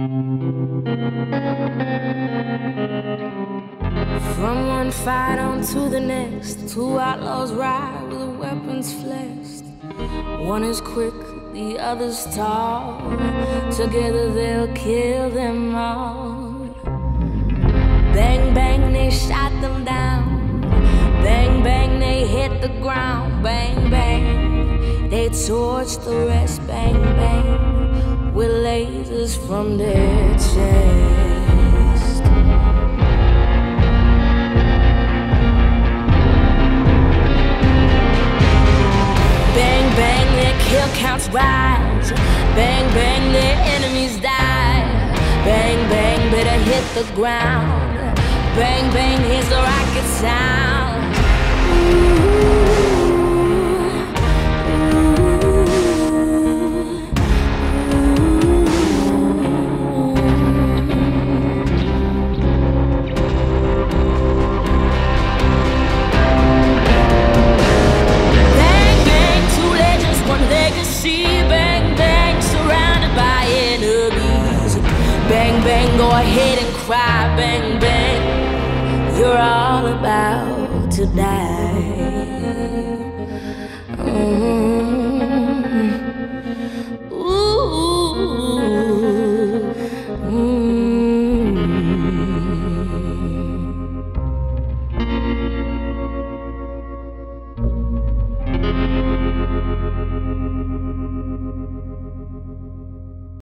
From one fight on to the next, two outlaws ride with weapons flexed. One is quick, the other's tall. Together they'll kill them all. Bang, bang, they shot them down. Bang, bang, they hit the ground. Bang, bang, they torched the rest. Bang, bang, lasers from their chest. kill counts rise. Bang, bang, their enemies die. Bang, bang, better hit the ground. Bang, bang, here's the rocket sound. See, bang bang surrounded by enemies. Bang bang, go ahead and cry, bang bang. You're all about to die. Mm. Ooh.